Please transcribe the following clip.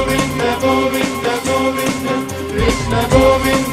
Govinda, Govinda, Govinda, Krishna Govinda.